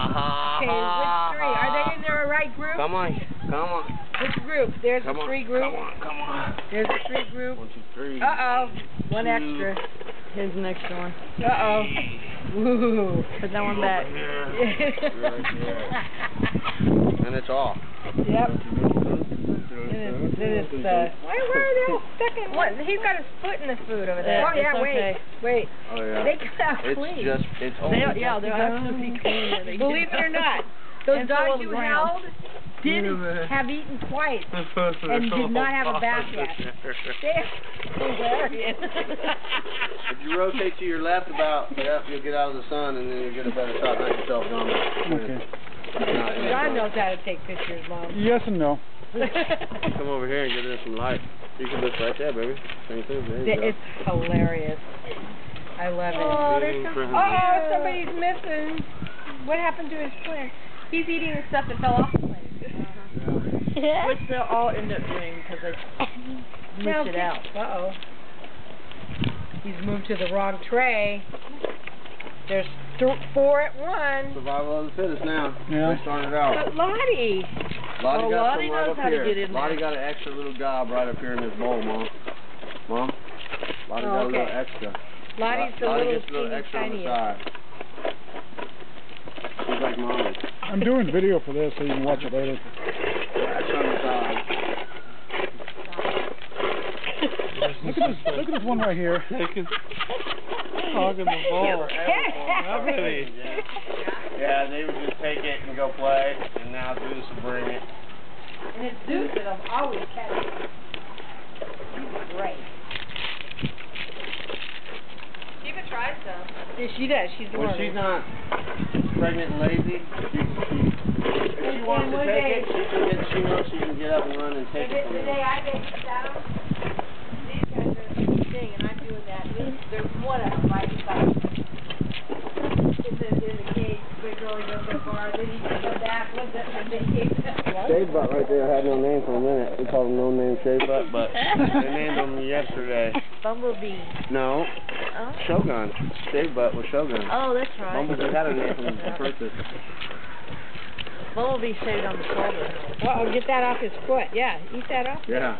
Uh-huh. Okay, which three? Are they in their right group? Come on, come on. Which group? There's Come the three group. Come on, come on. There's the three group. One, two, three. Uh-oh. One Two. extra. Here's the next one. Uh-oh. Woo. Put that one back. And it's off. yep. Then it's, then it's, uh, why, where are they all stuck in? What? He's got his foot in the food over there. Yeah, oh, yeah, it's wait. Wait. Oh, yeah. They come out It's clean. just, it's They, only yeah, they're actually clean. Believe it or not, those And dogs will you ground. held didn't have eaten twice. and did not have a bath yet. They're hilarious. If you rotate to your left about, yep, you'll get out of the sun and then you'll get a better shot. Knock yourself down. Okay. John knows how to take pictures, Mom. Yes and no. Come over here and get in some light. You can look right there, baby. Same thing. There you go. it's hilarious. I love it. Oh, there's Waiting some. for him. Oh, somebody's missing. What happened to his plant? He's eating the stuff that fell off the plant. Which they'll all end up doing because they Now, missed it out. Uh-oh. He's moved to the wrong tray. There's th four at one. Survival of the fittest now. Yeah. They started out. But Lottie. Lottie Well, got Lottie some right knows up how to here. get in Lottie got an extra little gob right up here in this bowl, Mom. Mom? Lottie Oh, got a oh, little extra. Lottie's the Lottie little gets a little teeny extra on the tiniest. side. She's like Mommy. I'm doing video for this so you can watch it later. Extra on the side. Look at this. Look at this one right here. Hogging the ball. Not really. Yeah, they would just take it and go play, and now Zeus will bring it. And it's Zeus that'll always catch it. He's great. Eva tries some. Yeah, she does. She's the When one. she's not pregnant and lazy, she, she, if she wants to take day- it, she can get, she knows she can get up and run and take it from the day I babysat them, these guys are the same thing, and I'm doing that. There's, there's one of them right beside me. In the, in the cage, big so far, then he can come back, what's that, and they cage. Shade butt right there had no name for a minute. We called him no name shade butt, but they named him yesterday. Bumblebee. No, Oh. Shogun. Shade butt was Shogun. Oh, that's right. Bumblebee had a name from the princess. Bumblebee shaved on the shoulder. Uh-oh, get that off his foot. Yeah, eat that off. Yeah.